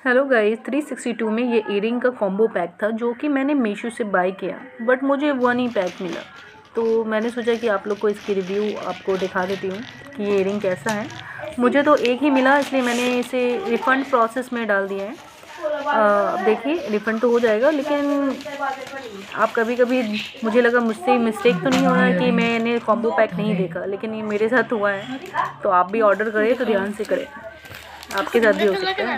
Hello guys 362 में ये earring का कॉम्बो पैक था, जो कि मैंने मीशो से बाय किया बट मुझे वन ही पैक मिला। तो मैंने सोचा कि आप लोग को इसकी रिव्यू आपको दिखा देती हूँ कि ये इयरिंग कैसा है। मुझे तो एक ही मिला, इसलिए मैंने इसे रिफ़ंड प्रोसेस में डाल दिया है। देखिए रिफ़ंड तो हो जाएगा, लेकिन आप कभी कभी मुझे लगा मुझसे मिस्टेक तो नहीं हो रहा है कि मैंने कॉम्बो पैक नहीं देखा, लेकिन ये मेरे साथ हुआ है। तो आप भी ऑर्डर करें तो ध्यान से करें। आपके साथ भी हो सकता है।